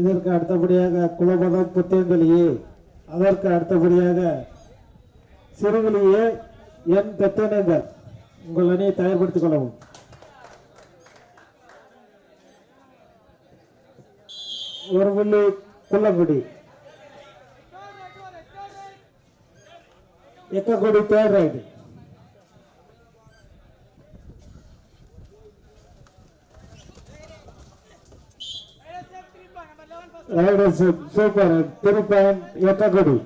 இதற்கு அடுத்தபடியாக குலபதம் புத்தேந்தலியே அதற்கு அடுத்தபடியாக சிறுகிலியே என் பெத்தனேந்தர். உங்கள் அணியை தயார்படுத்திக் கொள்ளவும். ஒரு புள்ளி Kullangudi. Ekakudi third raid. Raider super திருப்பயன் எட்டக்குடி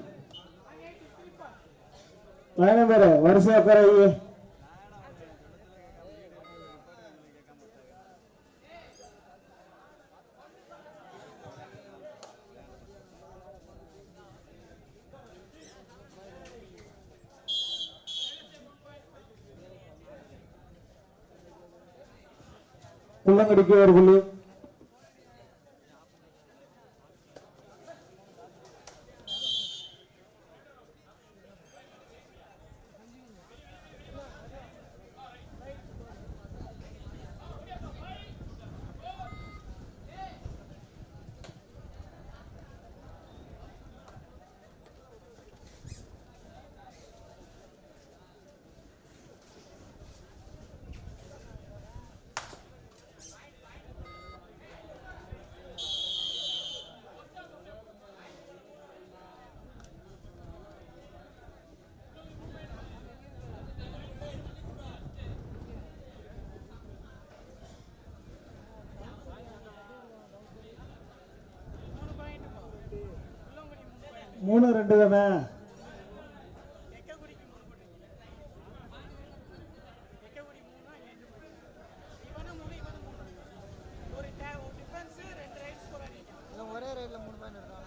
பயணம் பெற வரிசையா பெற புள்ளங்கடிக்கு ஒரு புள்ளி மூணு ரெண்டு தானே? எல்லாம் ஒரே ரைட்ல மூணு பாயிண்ட் இருக்காங்க.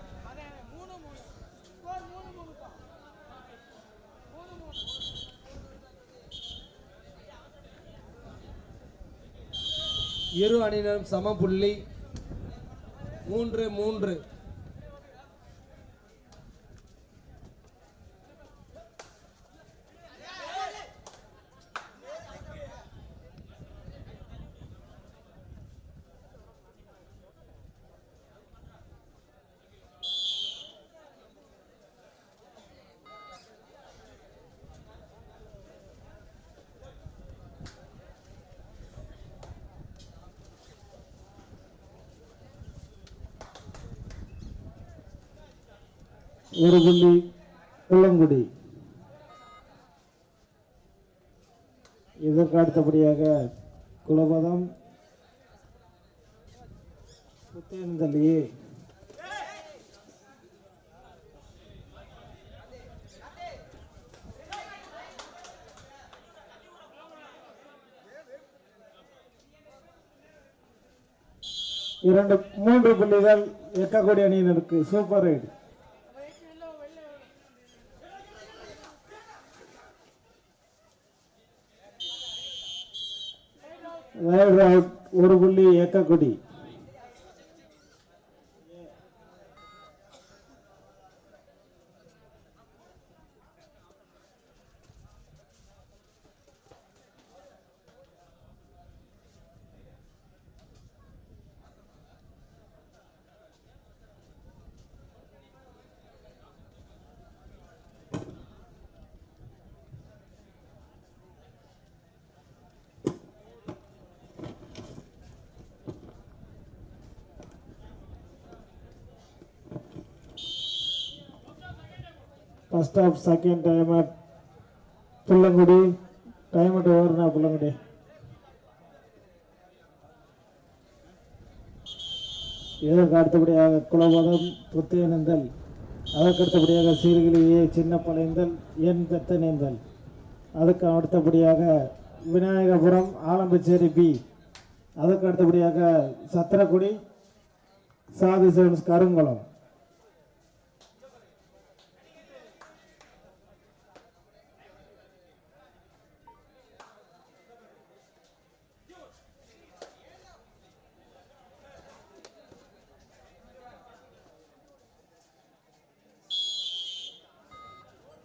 இரு அணியினரும் சம புள்ளி. மூன்று மூன்று. ஒரு புள்ளி குள்ளங்குடி இதற்கு அடுத்தபடியாக குலபதம் புத்தேந்தலி இரண்டு மூன்று புள்ளிகள் எக்கக்கூடிய அணியினருக்கு சூப்பர் ரைடு ரைடு அவுட் ஒரு புள்ளி Ekakudi first half second time out Pullangudi time out ஓவர்னா Pullangudi இதற்கு அடுத்தபடியாக குலபதம் புத்தியணிந்தல் அதற்கு அடுத்தபடியாக சீர்கிழியே சின்ன பழையந்தல் என் நீந்தல் அதுக்கு அடுத்தபடியாக விநாயகபுரம் ஆலம்பச்சேரி பி. அதற்கு அடுத்தபடியாக சத்திரக்குடி சாதி சேவன்ஸ் கருங்குளம்.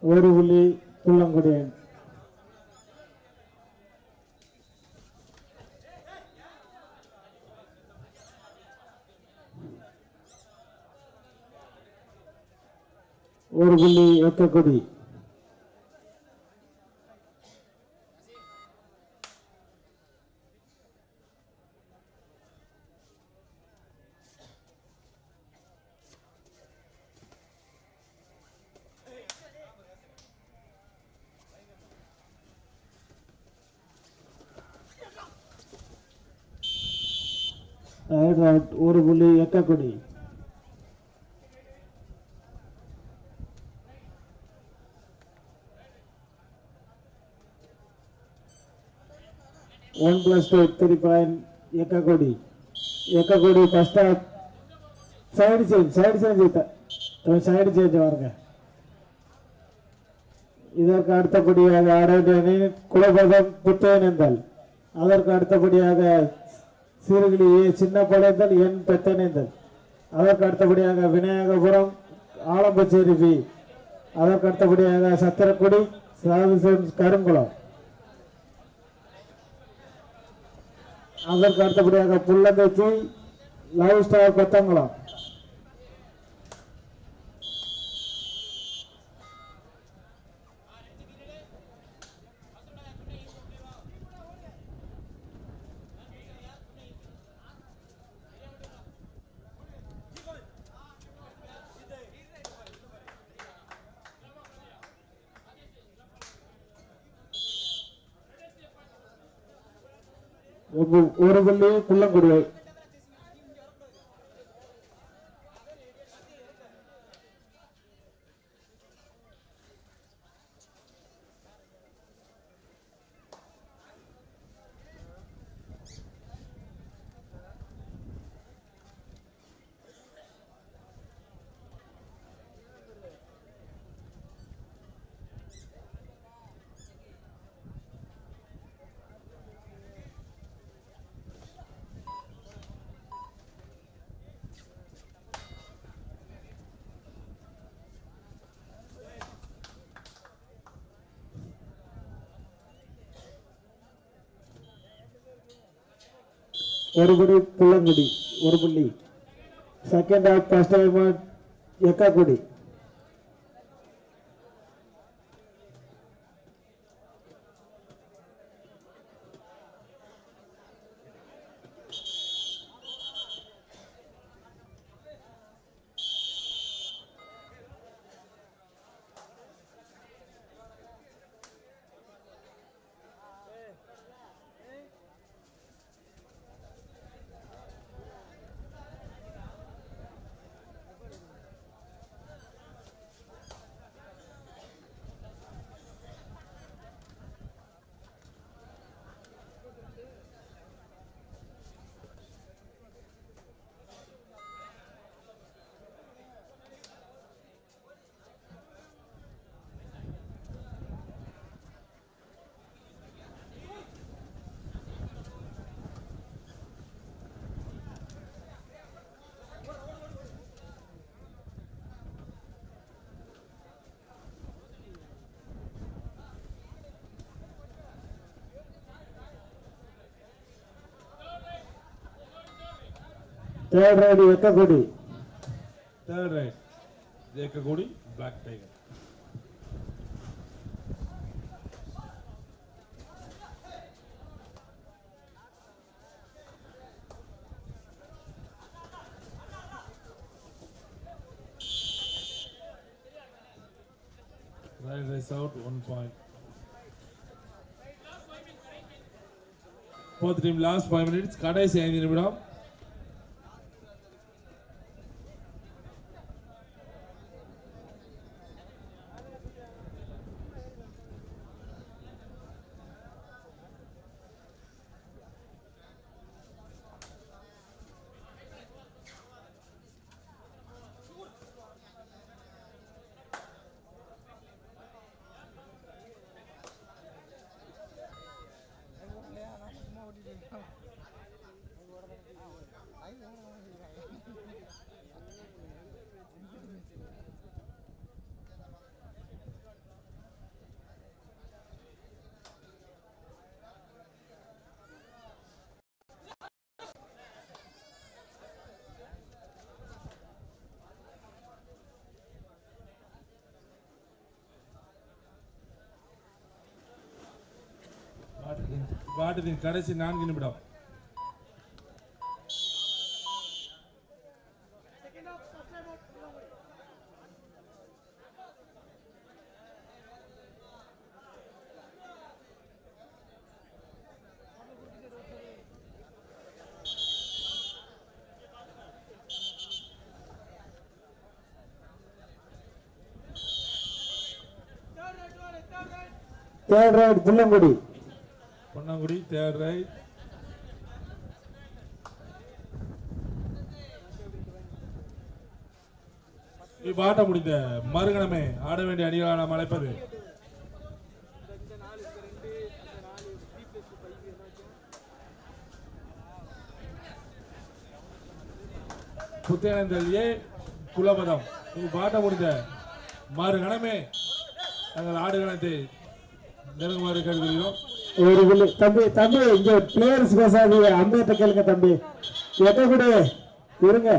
ஒரு புள்ளி குள்ளங்குடியன். ஒரு புள்ளி Ekakudi one plus two three point Ekakudi Ekakudi first half side change side change side change வாருங்க. இதற்கு அடுத்தபடியாக ஆரோக்கிய குலபதம் புத்தேனேந்தல். அதற்கு அடுத்தபடியாக சீர்கிழி ஏ சின்ன படைந்தல் என் பெத்தனேந்தல். அதற்கு அடுத்தபடியாக விநாயகபுரம் ஆலம்பச்சேரி பி. அதற்கு அடுத்தபடியாக சத்திரக்குடி சாதுசன் கருங்குளம். அதற்கு அடுத்தபடியாக புள்ளந்தச்சி லவ் ஸ்டார் கொத்தங்குளம் ஒரு ஒரு புள்ளி புள்ளங்குடி ஒரு புடி புள்ளங்குடி ஒரு புள்ளி second half first time Ekakudi third raid Ekakudi Third right. Ekakudi, Black Tiger. Right race out, one point. Fourth team, last five minutes. கடைசி ஐந்து வாட்டத்தின் கடைசி நான்கு நிமிடம். Third right Pullangudi. Ponnangudi third இவ்வாட்ட முடிந்த மறுகணமே ஆட வேண்டிய அணிகளாக நாம் அழைப்பது புத்தேனந்தல் ஏ குலபதம் இவ்வாட்ட முடிந்த மறுகணமே நாங்கள் ஆடுகளத்தை நெருங்குமாறு கருதுகிறோம் ஒரு தம்பி தம்பி இங்க பிளேயர்ஸ் பேசாதீங்க அம்பேத்த கேளுங்க தம்பி. எட்ட கூட? இருங்க.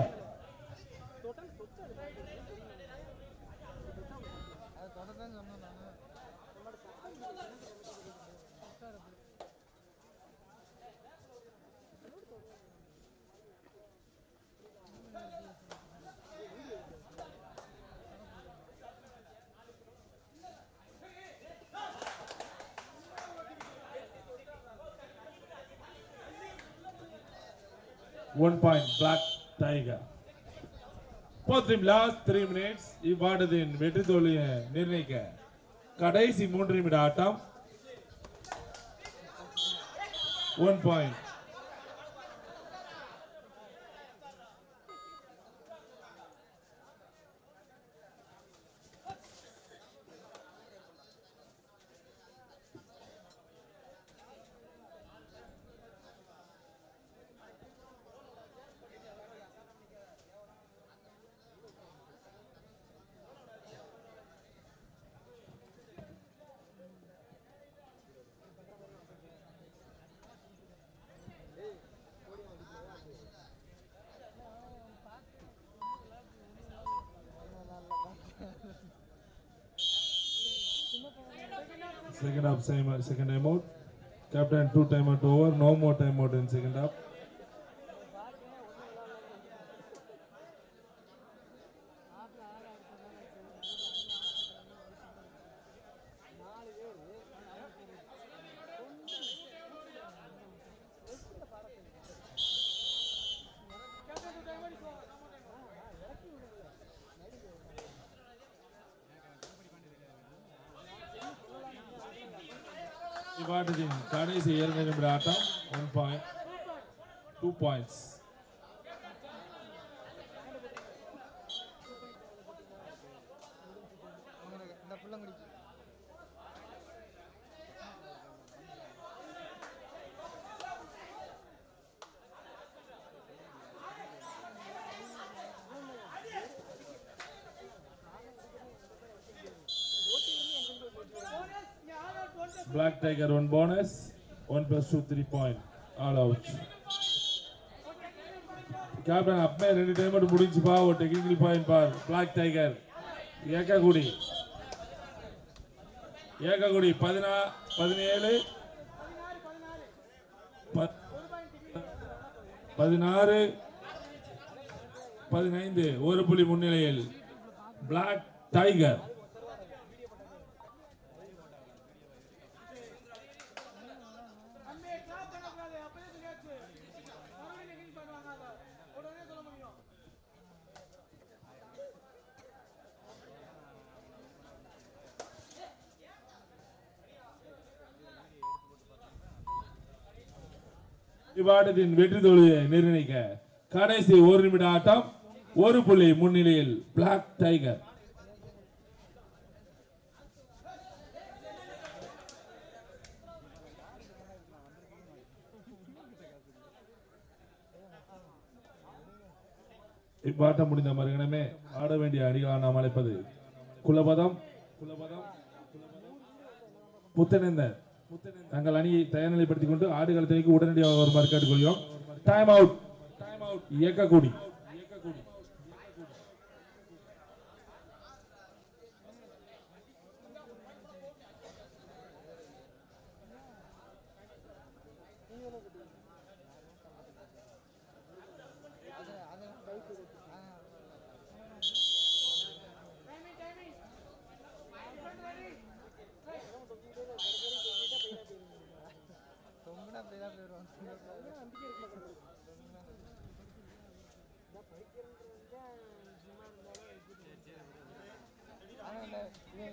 One point black tiger. Both last three minutes இவ்வாட்டத்தின் வெற்றி தோல்வியை நிர்ணயிக்க கடைசி மூன்று நிமிட ஆட்டம் one point Second half, same, second time out. Captain, two time out over. No more time out in second half. இவ்வாட்டத்தின் கடைசி இரண்டு நிமிட ஆட்டம் one point two points Black Tiger one bonus, one plus two three point, all out. Captain அப்பமே ரெண்டு time மட்டும் முடிஞ்சுப்பா ஒரு technical point for black tiger Ekakudi Ekakudi பதினா பதினேழு பத்- பதினாறு பதினைந்து ஒரு புள்ளி முன்னிலையில் பிளாக் டைகர் இவ்வாட்டத்தின் வெற்றி தோல்வியை நிர்ணயிக்க கடைசி ஒரு நிமிட ஆட்டம் ஒரு புள்ளி முன்னிலையில் பிளாக் டைகர் இவ்வாட்டம் முடிந்த மறுகணமே ஆட வேண்டிய அணிகளாக நாம் அழைப்பது குலபதம் குலபதம் புத்தனேந்தர் தங்கள் அணியை தயார்நிலைப்படுத்திக் கொண்டு ஆடுகளத்திற்கு உடனடியாக வருமாறு கேட்டுக்கொள்கிறோம் டைம் அவுட் டைம் அவுட் இயக்கக்கூடி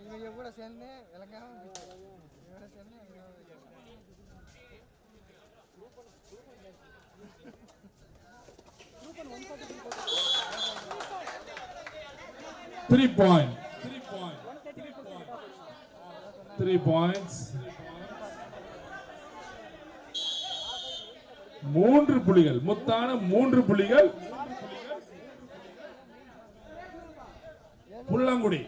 இவங்க கூட சேர்ந்து விளங்காம போயிட்டாங்க. இவங்க சேர்ந்து விளங்காம போயிட்டாங்க. த்ரீ பாயிண்ட் த்ரீ பாயிண்ட் மூன்று புள்ளிகள் முத்தான மூன்று புள்ளிகள் புள்ளங்குடி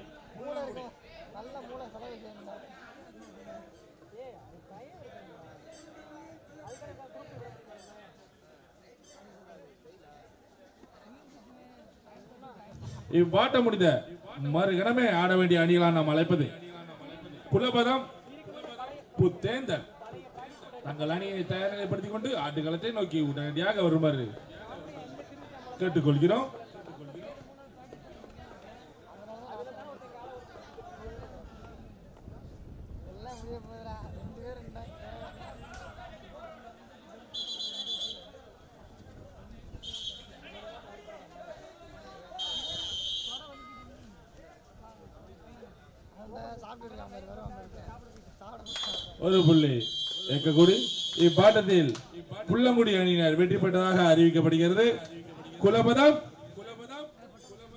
இவ்வாட்ட முடிந்த மறுகணமே ஆட வேண்டிய அணிகளான நாம் அழைப்பது குலபதம் புத்தேந்தன் தங்கள் அணியை தயார்நிலைப்படுத்திக் கொண்டு ஆட்டுக்களத்தை நோக்கி உடனடியாக வருமாறு கேட்டுக்கொள்கிறோம் எல்லாம் முடிய போகுதுடா ரெண்டு பேர் இருந்தாங்க அந்த சாப்பிட்டு இருக்கான் பாரு வரும் சாப்பிட ஒரு புள்ளி எக்கக்குடி இப்பாட்டத்தில் புள்ளங்குடி அணியினர் வெற்றி பெற்றதாக அறிவிக்கப்படுகிறது. குலபதம்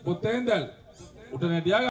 புத்தேந்தல் உடனடியாக